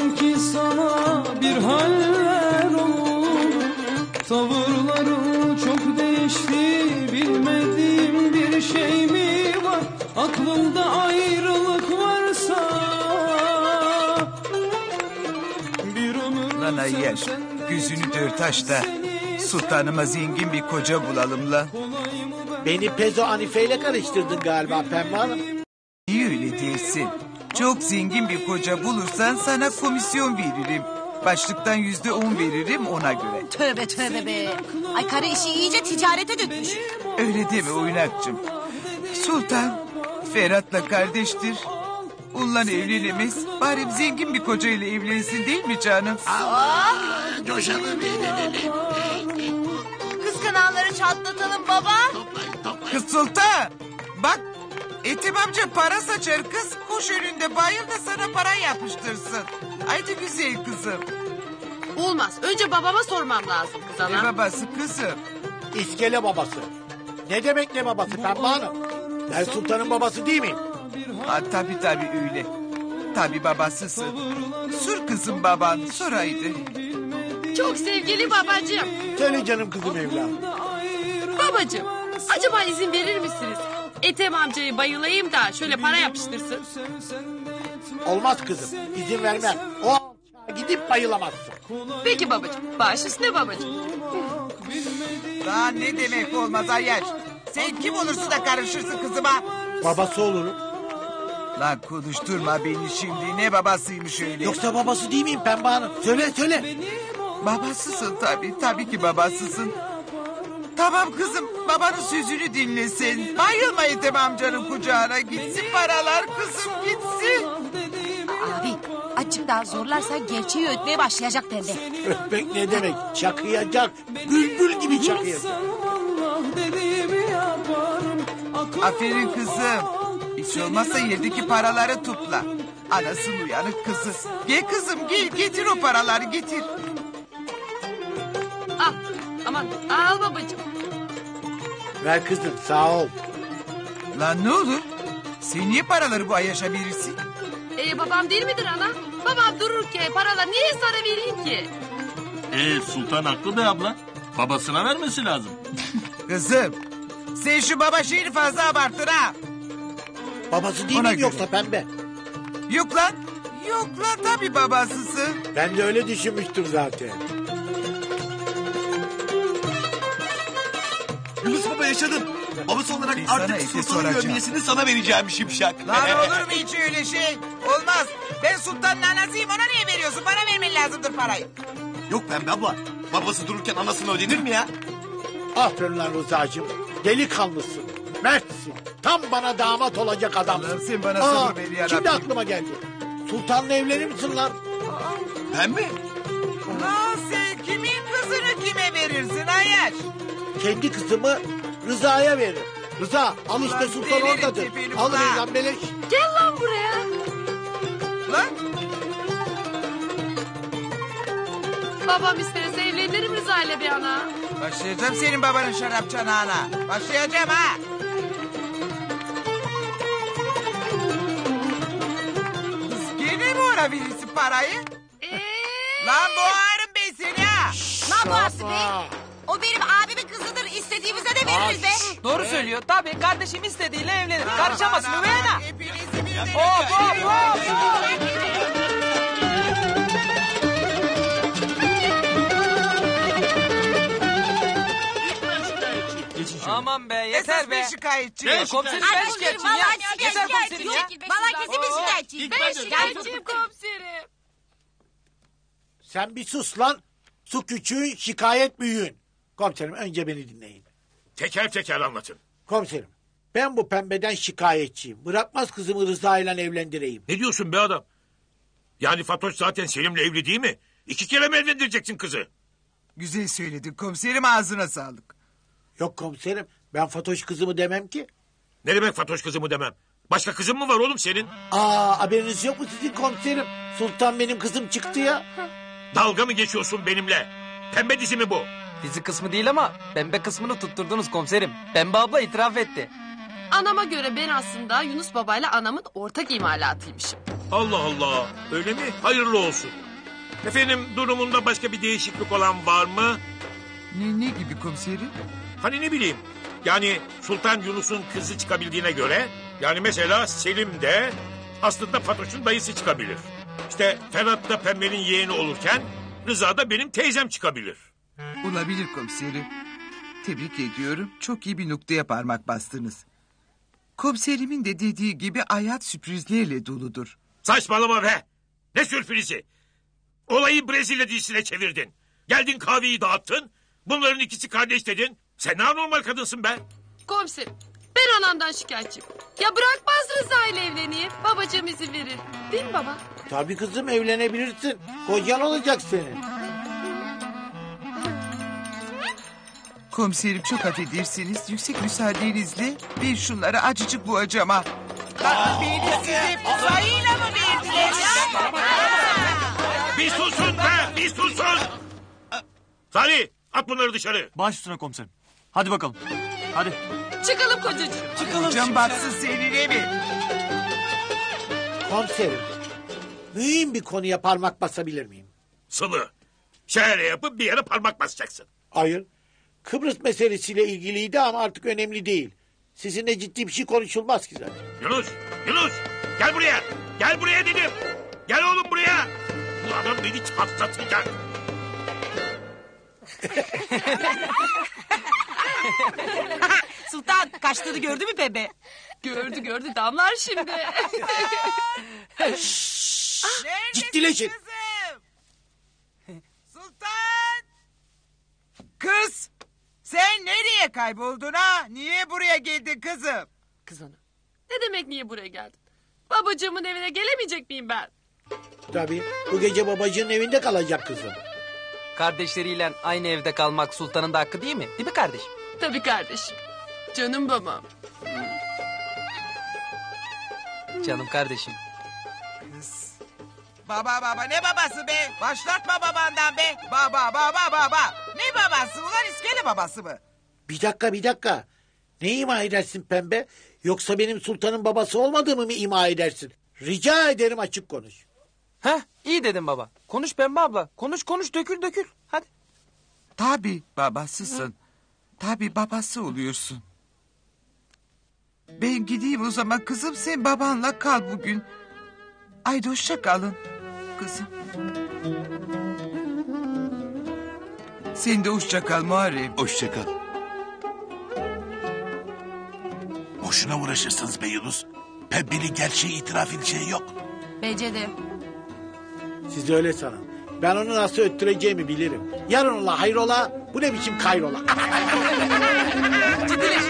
sanki sana bir haller oldu Tavırları çok değişti bilmediğim bir şey mi var Aklımda ayrılık varsa Bir ömür Lan senden gözünü dört aç da sultanıma zengin bir koca bulalım la. Beni Pezo Hanife ile karıştırdın galiba Pembe Hanım. İyi öyle dersin. Çok zengin bir koca bulursan sana komisyon veririm. Başlıktan yüzde on veririm ona göre. Tövbe tövbe be. Ay karı işi iyice ticarete dökmüş. Öyle deme oynakçım. Sultan Ferhat'la kardeştir. Onunla evlenemez. Bari zengin bir kocayla evlensin değil mi canım? Coşalım eğlenelim. Kız kanalları çatlatalım baba. Kız Sultan bak Etim amca para saçar kız. Koş önünde bayıl da sana para yapıştırsın. Haydi güzel kızım. Olmaz. Önce babama sormam lazım kız Ne babası kızım? İskele babası. Ne demek ne babası Pembe Hanım? Ben sultanın babası değil miyim? Ha, tabii tabii öyle. Tabii babasısın. Sür kızım baban sor haydi. Çok sevgili babacığım. Söyle canım kızım evladım. Babacığım. Acaba izin verir misiniz? Ethem amcayı bayılayım da şöyle para yapıştırsın. Olmaz kızım. İzin vermem. O alçağa gidip bayılamazsın. Peki babacığım. Baş üstüne babacığım. Daha ne demek olmaz Ayyaş. Sen kim olursun da karışırsın kızıma? Babası olurum. Lan konuşturma beni şimdi ne babasıymış öyle. Yoksa babası değil miyim Pembe Hanım? Söyle söyle. Babasısın tabii tabii ki babasısın. Tamam kızım babanın sözünü dinlesin. Bayılma Ethem amcanın kucağına gitsin paralar kızım gitsin. Abi azıcık daha zorlarsan gerçeği ötmeye başlayacak pembe. Öpmek ne demek? Çakıyacak. Bülbül gibi çakıyacak. Aferin kızım. Hiç olmazsa yerdeki paraları topla. Anasın uyanık kızı. Gel kızım gel getir o paraları getir. Al. Aman al babacığım. Ver kızım sağ ol. Lan ne olur? Sen niye paraları bu Ayyaş'a verirsin? Ee, babam değil midir ana? Babam dururken paralar niye sana vereyim ki? Ee, Sultan haklı be abla. Babasına vermesi lazım. Kızım sen şu baba şeyini fazla abarttın ha. Babası değil Ona miyim göre. yoksa pembe? Yok lan. Yok lan tabii babasısın. Ben de öyle düşünmüştüm zaten. Yaşadın. Babası olarak artık eti sultanın soracağım. gömlesini sana vereceğim şimşak. Lan olur mu hiç öyle şey? Olmaz. Ben sultanın anasıyım ona niye veriyorsun? Bana vermen lazımdır parayı. Yok pembe abla. Babası dururken anasını ödenir mi ya? Aferin lan Rıza'cığım. Delikanlısın. Mertsin. Tam bana damat olacak adamsın. Sen bana Aa, sabır ver ya Şimdi Rabbim. aklıma geldi. Sultanla evlenir misin lan? Ben mi? Lan sen kimin kızını kime verirsin Ayaş? Kendi kızımı Rıza'ya veririm. Rıza al işte Ulan sultan delirim oradadır. tipini Al ulan. evlen beleş. Gel lan buraya. Lan Babam isterse evlenirim Rıza ile bir ana. başlayacağım senin babanın şarap çanağına. Başlayacağım ha. Kız gene mi ona verirsin parayı? Ee, Lan boğarım ben seni ha. Yaparsın be? O Doğru söylüyor. Tabii kardeşim istediğiyle evlenir. Karışamazsın Aman, Üveyna. aman, Hepinizi bir Hop hop hop. Aman be yeter Esas be. bir şikayetçi. Ne? Komiserim Ay ben komiserim şikayetçiyim vallahi ya. şikayetçi. Yeter komiserim ya. Vallahi kesin bir şikayetçiyim. ben şikayetçiyim komiserim. Sen bir sus lan. Su küçüğün şikayet büyüğün. Komiserim önce beni dinleyin. Teker teker anlatın. Komiserim ben bu pembeden şikayetçiyim. Bırakmaz kızımı Rıza ile evlendireyim. Ne diyorsun be adam? Yani Fatoş zaten Selim'le evli değil mi? İki kere mi evlendireceksin kızı? Güzel söyledin komiserim ağzına sağlık. Yok komiserim ben Fatoş kızımı demem ki. Ne demek Fatoş kızımı demem? Başka kızın mı var oğlum senin? Aa haberiniz yok mu sizin komiserim? Sultan benim kızım çıktı ya. Dalga mı geçiyorsun benimle? Pembe dizi mi bu? Dizi kısmı değil ama pembe kısmını tutturdunuz komiserim. Pembe abla itiraf etti. Anama göre ben aslında Yunus babayla anamın ortak imalatıymışım. Allah Allah. Öyle mi? Hayırlı olsun. Efendim durumunda başka bir değişiklik olan var mı? Ne, ne gibi komiserim? Hani ne bileyim. Yani Sultan Yunus'un kızı çıkabildiğine göre... Yani mesela Selim de aslında Fatoş'un dayısı çıkabilir. İşte Ferhat da Pembe'nin yeğeni olurken... Rıza da benim teyzem çıkabilir. Olabilir komiserim. Tebrik ediyorum. Çok iyi bir noktaya parmak bastınız. Komiserimin de dediği gibi hayat sürprizlerle doludur. Saçmalama be. Ne sürprizi. Olayı Brezilya dizisine çevirdin. Geldin kahveyi dağıttın. Bunların ikisi kardeş dedin. Sen ne anormal kadınsın be. Komiserim ben anamdan şikayetçiyim. Ya bırakmaz Rıza ile evleneyim. Babacığım izin verir. Değil mi baba? Tabii kızım evlenebilirsin. Kocan olacak senin. Komiserim çok affedersiniz. Yüksek müsaadenizle ben şunları acıcık boğacağım ha. Beni size uzayıyla mı verdiler? Bir susun be bir susun. Salih at bunları dışarı. Baş üstüne komiserim. Hadi bakalım. Hadi. Çıkalım kocacığım. Hocam batsın senin evi. Komiserim. Mühim bir konuya parmak basabilir miyim? Sılı. Şöyle yapıp bir yere parmak basacaksın. Hayır. Kıbrıs meselesiyle ilgiliydi ama artık önemli değil. Sizinle ciddi bir şey konuşulmaz ki zaten. Yunus, Yunus gel buraya. Gel buraya dedim. Gel oğlum buraya. Bu adam beni çatlatacak. Sultan kaçtığını gördü mü Pembe? Gördü gördü damlar şimdi. Ciddileşin. Sultan! Kız! Sen nereye kayboldun ha? Niye buraya geldin kızım? Kız ana. Ne demek niye buraya geldin? Babacığımın evine gelemeyecek miyim ben? Tabii. Bu gece babacığın evinde kalacak kızım. Kardeşleriyle aynı evde kalmak sultanın da hakkı değil mi? Değil mi kardeş? Tabii kardeşim. Canım babam. Canım kardeşim. Baba baba ne babası be? Başlatma babandan be. Baba baba baba. Ne babası ulan iskele babası mı? Bir dakika bir dakika. Ne ima edersin pembe? Yoksa benim sultanın babası olmadığımı mı ima edersin? Rica ederim açık konuş. Heh iyi dedin baba. Konuş Pembe abla. Konuş konuş dökül dökül. Hadi. Tabi babasısın. Tabi babası oluyorsun. Ben gideyim o zaman kızım sen babanla kal bugün. Haydi hoşça kalın kızım. Sen de hoşça kal Muharrem. Hoşça kal. Boşuna uğraşırsınız be Yunus. Pembenin gerçeği itiraf edeceği yok. Bence de. Siz de öyle sanın. Ben onu nasıl öttüreceğimi bilirim. Yarın ola hayrola bu ne biçim kayrola. Ciddileş.